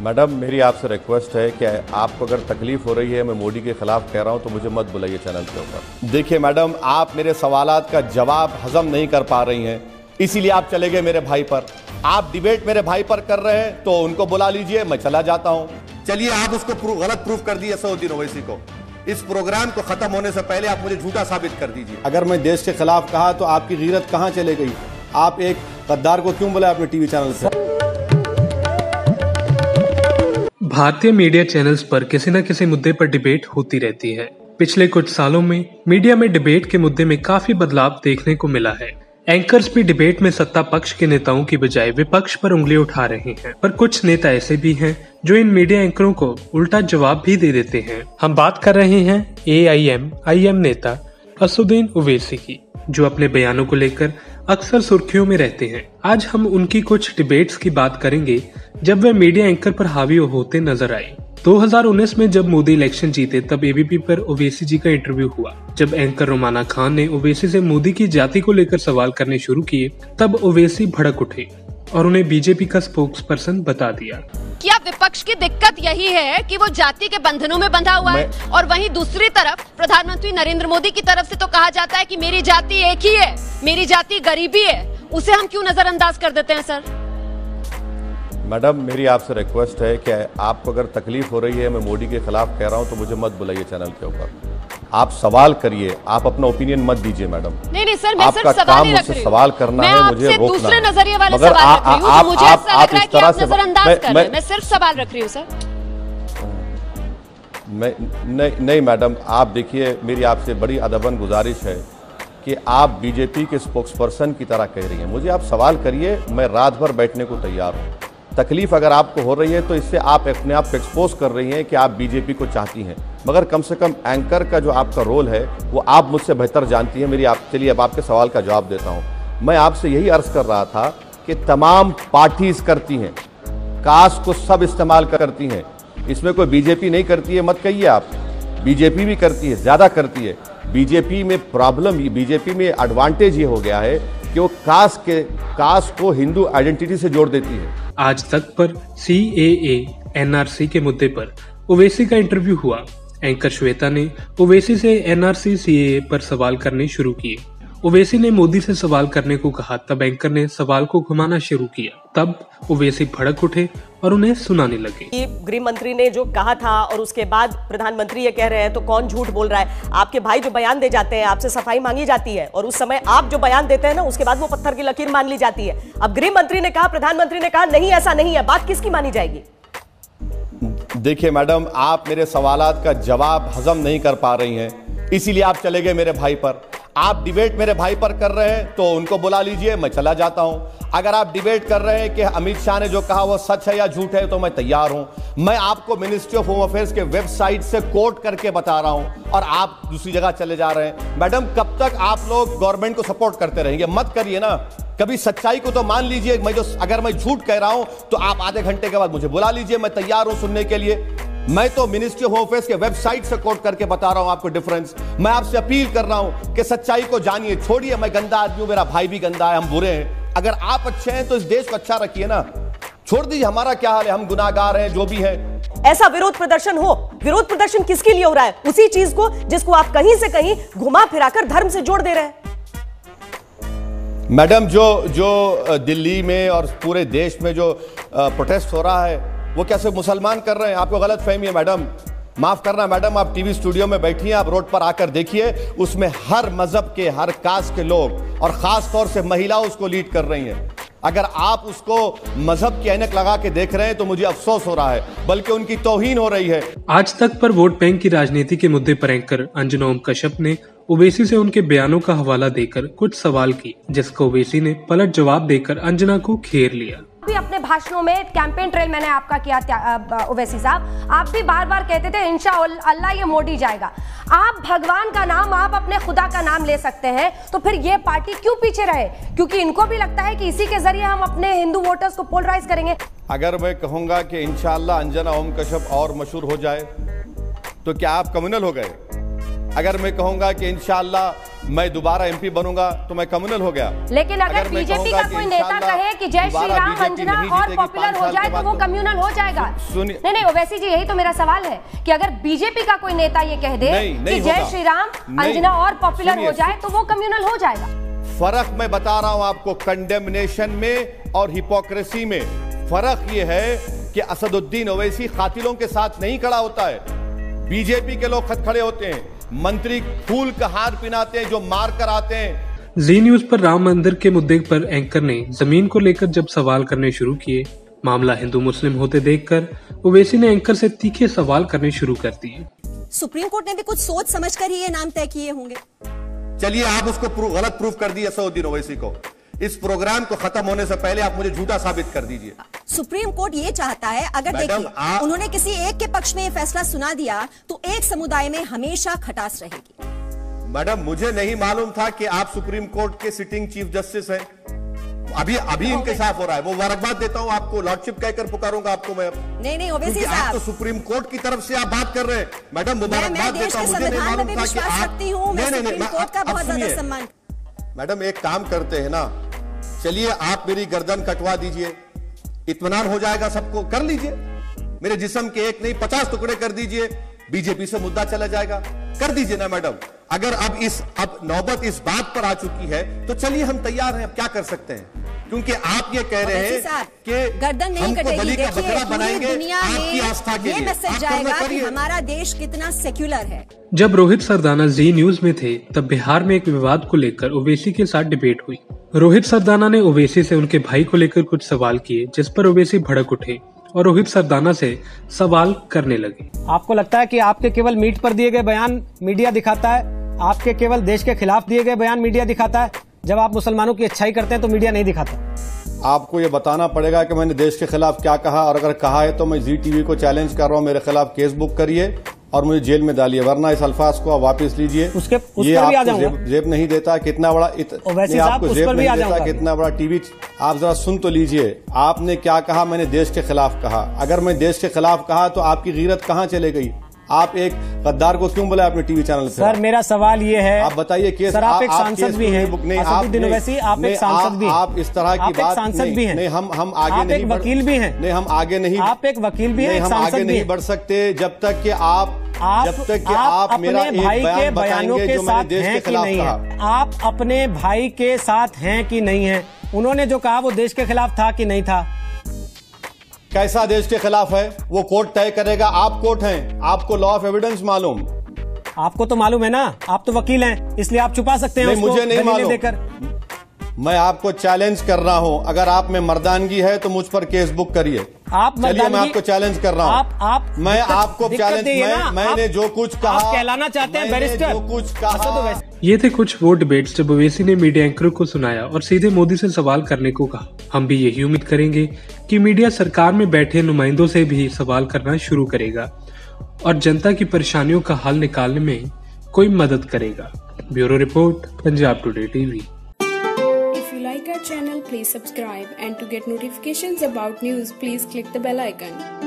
Madam मेरी आपसे request है कि आपको अगर तकलीफ़ हो रही है मैं मोदी के खिलाफ कह रहा हूँ तो मुझे मत बुलाइए चैनल के ऊपर। देखिए मैडम आप मेरे सवाल का जवाब हजम नहीं कर पा रही हैं इसीलिए आप चले गए मेरे भाई पर। आप डिबेट मेरे भाई पर कर रहे हैं तो उनको बुला लीजिए मैं चला जाता हूँ। चलिए आप उसको प्रू, गलत प्रूफ कर दिए सऊद्दीन ओवैसी को। इस प्रोग्राम को खत्म होने से पहले आप मुझे झूठा साबित कर दीजिए। अगर मैं देश के खिलाफ कहा तो आपकी गीरत कहाँ चले गई? आप एक गद्दार को क्यों बुलाया अपने टीवी चैनल से? भारतीय मीडिया चैनल्स पर किसी न किसी मुद्दे पर डिबेट होती रहती है। पिछले कुछ सालों में मीडिया में डिबेट के मुद्दे में काफ़ी बदलाव देखने को मिला है। एंकर्स भी डिबेट में सत्ता पक्ष के नेताओं की बजाय विपक्ष पर उंगली उठा रहे हैं। पर कुछ नेता ऐसे भी हैं जो इन मीडिया एंकरों को उल्टा जवाब भी दे देते हैं। हम बात कर रहे हैं ए आई एम आई एम नेता असुद्दीन ओवैसी की, जो अपने बयानों को लेकर अक्सर सुर्खियों में रहते हैं। आज हम उनकी कुछ डिबेट्स की बात करेंगे, जब वे मीडिया एंकर पर हावी होते नज़र आए। 2019 में जब मोदी इलेक्शन जीते, तब एबीपी पर ओवेसी जी का इंटरव्यू हुआ। जब एंकर रोमाना खान ने ओवेसी से मोदी की जाति को लेकर सवाल करने शुरू किए, तब ओवेसी भड़क उठे। और उन्हें बीजेपी का स्पोक्स पर्सन बता दिया। क्या विपक्ष की दिक्कत यही है कि वो जाति के बंधनों में बंधा हुआ है? और वहीं दूसरी तरफ़ प्रधानमंत्री नरेंद्र मोदी की तरफ़ से तो कहा जाता है कि मेरी जाति एक ही है मेरी जाति गरीबी है। उसे हम क्यों नजरअंदाज कर देते हैं सर? मैडम मेरी आपसे रिक्वेस्ट है कि आपको अगर तकलीफ़ हो रही है मैं मोदी के खिलाफ कह रहा हूँ तो मुझे मत बुलाइए चैनल के ऊपर। आप सवाल करिए आप अपना ओपिनियन मत दीजिए मैडम नहीं नहीं सर मैं आपका सिर्फ़ सवाल काम रख मुझसे रही सवाल करना है मुझे रोकना दूसरे नज़रिए वाले मगर सवाल आ- रख रही हूँ आप- मुझे आप- आप है इस तरह से- नजरअंदाज कर रहे मैं- हैं। मैं सिर्फ़ सवाल रख रही हूँ सर। मैं नहीं नहीं मैडम आप देखिए मेरी आपसे बड़ी अदबन गुजारिश है कि आप बीजेपी के स्पोक्स पर्सन की तरह कह रही हैं। मुझे आप सवाल करिए मैं रात भर बैठने को तैयार हूँ। तकलीफ़ अगर आपको हो रही है तो इससे आप अपने आप को एक्सपोज कर रही हैं कि आप बीजेपी को चाहती हैं। मगर कम से कम एंकर का जो आपका रोल है, वो आप मुझसे बेहतर जानती हैं। मेरी आप, चलिए अब आपके सवाल का जवाब देता हूँ। मैं आपसे यही अर्ज़ कर रहा था कि तमाम पार्टीज़ करती हैं। कास्ट को सब इस्तेमाल करती हैं। इसमें कोई बीजेपी नहीं करती है, मत कहिए आप। बीजेपी भी करती है, ज़्यादा करती है। बीजेपी में प्रॉब्लम बीजेपी में एडवांटेज ये हो गया है कि वो कास्ट के कास्ट को हिंदू आइडेंटिटी से जोड़ देती है। आज तक पर सी ए एनआरसी के मुद्दे पर ओवैसी का इंटरव्यू हुआ। एंकर श्वेता ने ओवैसी से एनआरसी सीएए पर सवाल करने शुरू किए। ओवैसी ने मोदी से सवाल करने को कहा, तब एंकर ने सवाल को घुमाना शुरू किया। तब ओवैसी भड़क उठे और उन्हें सुनाने लगे। गृह मंत्री ने जो कहा था और उसके बाद प्रधानमंत्री ये कह रहे हैं तो कौन झूठ बोल रहा है? आपके भाई जो बयान दे जाते हैं, आपसे सफ़ाई मांगी जाती है और उस समय आप जो बयान देते हैं ना, उसके बाद वो पत्थर की लकीर मान ली जाती है। अब गृह मंत्री ने कहा, प्रधानमंत्री ने कहा, नहीं, ऐसा नहीं है। बात किसकी मानी जाएगी? देखिए मैडम, आप मेरे सवालात का जवाब हजम नहीं कर पा रही हैं। इसीलिए आप चले गए मेरे भाई पर। आप डिबेट मेरे भाई पर कर रहे हैं तो उनको बुला लीजिए, मैं चला जाता हूँ। अगर आप डिबेट कर रहे हैं कि अमित शाह ने जो कहा वो सच है या झूठ है तो मैं तैयार हूँ। मैं आपको मिनिस्ट्री ऑफ़ होम अफेयर्स के वेबसाइट से कोट करके बता रहा हूँ, और आप दूसरी जगह चले जा रहे हैं। मैडम, कब तक आप लोग गवर्नमेंट को सपोर्ट करते रहेंगे? मत करिए ना। कभी सच्चाई को तो मान लीजिए, मैं जो अगर मैं झूठ कह रहा हूँ तो आप आधे घंटे के बाद मुझे बुला लीजिए, मैं तैयार हूँ सुनने के लिए। मैं तो मिनिस्ट्री ऑफ़ होम अफेयर्स के वेबसाइट से कोट करके बता रहा हूँ आपको डिफरेंस मैं आपसे अपील कर रहा हूँ कि सच्चाई को जानिए, छोड़िए, मैं गंदा आदमी हूँ, मेरा भाई भी गंदा है, हम बुरे हैं। अगर आप अच्छे हैं तो इस देश को अच्छा रखिए ना। छोड़ दीजिए, हमारा क्या हाल है? हम गुनागार हैं, जो भी है। ऐसा विरोध प्रदर्शन हो, विरोध प्रदर्शन किसके लिए हो रहा है? उसी चीज़ को जिसको आप कहीं से कहीं घुमा फिराकर धर्म से जोड़ दे रहे हैं। मैडम, जो जो दिल्ली में और पूरे देश में जो प्रोटेस्ट हो रहा है, वो कैसे मुसलमान कर रहे हैं? आपको गलत फहमी है, मैडम। माफ़ करना, मैडम, आप टीवी स्टूडियो में बैठिए आप रोड पर आकर देखिए, उसमें हर मज़हब के, हर कास्ट के लोग, और खास तौर से महिला उसको लीड कर रही हैं। अगर आप उसको मज़हब की ऐनक लगा के देख रहे हैं तो मुझे अफसोस हो रहा है, बल्कि उनकी तोहीन हो रही है। आज तक पर वोट बैंक की राजनीति के मुद्दे पर एंकर अंजना ओम कश्यप ने ओवैसी से उनके बयानों का हवाला देकर कुछ सवाल की जिसको ओवैसी ने पलट जवाब देकर अंजना को घेर लिया। भी अपने भाषणों में कैंपेन ट्रेल मैंने आपका किया ओवैसी साहब। आप भी बार बार कहते थे इंशा अल्लाह ये मोदी जाएगा। आप भगवान का नाम आप अपने खुदा का नाम ले सकते हैं तो फिर ये पार्टी क्यों पीछे रहे? क्योंकि इनको भी लगता है कि इसी के ज़रिए हम अपने हिंदू वोटर्स को पोलराइज करेंगे। अगर मैं कहूँगा कि इंशाल्लाह अंजना ओम कश्यप और मशहूर हो जाए तो क्या आप कम्युनल हो गए? अगर मैं कहूँगा कि इंशाल्लाह मैं दोबारा एमपी बनूँगा तो मैं कम्युनल हो गया। लेकिन अगर, मैं बीजेपी का कोई नेता कहे कि जय श्री राम अंजना और पॉपुलर हो जाए तो वो तो- कम्युनल हो जाएगा। सुनिए- नहीं नहीं ओवैसी जी यही तो मेरा सवाल है कि अगर बीजेपी का कोई नेता ये कह दे कि जय श्री राम अंजना और पॉपुलर हो जाए तो वो कम्युनल हो जाएगा। फ़र्क मैं बता रहा हूँ आपको कंडेमनेशन में और हिपोक्रेसी में। फ़र्क ये है कि असदुद्दीन ओवैसी कातिलों के साथ नहीं खड़ा होता है। बीजेपी के लोग खत खड़े होते हैं मंत्री फूल का हार पिनाते हैं जो मार कर आते हैं। जी न्यूज़ पर राम मंदिर के मुद्दे पर एंकर ने ज़मीन को लेकर जब सवाल करने शुरू किए मामला हिंदू मुस्लिम होते देखकर ओवैसी ने एंकर से तीखे सवाल करने शुरू कर दिए। सुप्रीम कोर्ट ने भी कुछ सोच समझकर ही ये नाम तय किए होंगे। चलिए आप उसको प्रू- गलत प्रूफ कर दिए ओवैसी को। इस प्रोग्राम को खत्म होने से पहले आप मुझे झूठा साबित कर दीजिए। सुप्रीम कोर्ट ये चाहता है अगर देखिए आप- उन्होंने किसी एक के पक्ष में ये फैसला सुना दिया तो एक समुदाय में हमेशा खटास रहेगी। मैडम मुझे नहीं मालूम था कि आप सुप्रीम कोर्ट के सिटिंग चीफ जस्टिस हैं। अभी अभी इनके इंकशाफ हो रहा है। वो मुबारकबाद देता हूँ आपको लॉर्डशिप कहकर पुकारूँगा आपको मैं। नहीं नहीं आप साहब। तो सुप्रीम कोर्ट की तरफ़ से आप बात कर रहे हैं। मैडम मुबारकबाद देता हूँ। मुझे नहीं मालूम था कि आप नहीं, नहीं, मैडम एक काम करते हैं ना चलिए आप मेरी गर्दन कटवा दीजिए। इतमान हो जाएगा सबको। कर लीजिए। मेरे जिसम के एक नहीं, पचास टुकड़े कर दीजिए। बीजेपी से मुद्दा चला जाएगा। कर दीजिए ना, मैडम। अगर अब इस, अब नौबत इस बात पर आ चुकी है तो चलिए हम तैयार हैं। अब क्या कर सकते हैं? क्योंकि आप ये कह रहे हैं कि गर्दन नहीं कटेगी। देखिए बनाएँगे दुनिया में ये मैसेज जाएगा कि हमारा देश कितना सेक्युलर है। जब रोहित सरदाना जी न्यूज़ में थे तब बिहार में एक विवाद को लेकर ओवैसी के साथ डिबेट हुई। रोहित सरदाना ने ओवैसी से उनके भाई को लेकर कुछ सवाल किए जिस पर ओवैसी भड़क उठे और रोहित सरदाना से सवाल करने लगे। आपको लगता है कि आपके केवल मीट पर दिए गए बयान मीडिया दिखाता है? आपके केवल देश के खिलाफ दिए गए बयान मीडिया दिखाता है? जब आप मुसलमानों की अच्छाई करते हैं तो मीडिया नहीं दिखाता। आपको ये बताना पड़ेगा कि मैंने देश के खिलाफ क्या कहा और अगर कहा है तो मैं जी टीवी को चैलेंज कर रहा हूँ मेरे खिलाफ केस बुक करिए और मुझे जेल में डालिए वरना इस अल्फाज को आप वापस लीजिए। उसके- उस ये पर भी आ आपको जेब, जेब नहीं देता कितना बड़ा इत, साहब, आपको जेब नहीं देता कितना बड़ा टीवी आप जरा सुन तो लीजिए आपने क्या कहा मैंने देश के खिलाफ कहा। अगर मैं देश के खिलाफ कहा तो आपकी गीरत कहाँ चले गई? आप एक गद्दार को क्यों बुलाया अपने टीवी चैनल सर मेरा सवाल ये है। आप बताइए केस सर आप एक सांसद भी हैं? आप एक सांसद भी हैं। आप इस तरह की बात सांसद नहीं, भी हैं। नहीं हम हम आगे आप नहीं एक वकील भी हैं। नहीं हम आगे नहीं आप एक वकील भी हैं, हम आगे नहीं बढ़ सकते जब तक कि आप आप जब तक कि आप आप मेरा अपने भाई के बयान बयानों के जो मैंने साथ देश हैं के कि खिलाफ नहीं है? आप अपने भाई के साथ हैं कि नहीं है? उन्होंने जो कहा वो देश के खिलाफ था कि नहीं था? कैसा देश के खिलाफ है वो कोर्ट तय करेगा। आप कोर्ट हैं आपको लॉ ऑफ़ एविडेंस मालूम। आपको तो मालूम है ना आप तो वकील हैं इसलिए आप छुपा सकते हैं नहीं मुझे नहीं मालूम। देकर। मैं आपको चैलेंज कर रहा हूँ अगर आप में मर्दानगी है तो मुझ पर केस बुक करिए। आप चलिए मैं आपको चैलेंज कर रहा हूँ। आप आप मैं दिक्कत- आपको चैलेंज मैं, मैंने जो कुछ कहा कहलाना चाहते हैं बैरिस्टर जो कुछ कहा ओवैसी। ये थे कुछ वो डिबेट्स जब ओवैसी ने मीडिया एंकरों को सुनाया और सीधे मोदी से सवाल करने को कहा। हम भी यही उम्मीद करेंगे कि मीडिया सरकार में बैठे नुमाइंदों से भी सवाल करना शुरू करेगा और जनता की परेशानियों का हल निकालने में कोई मदद करेगा। Bureau report, Punjab today TV. If you.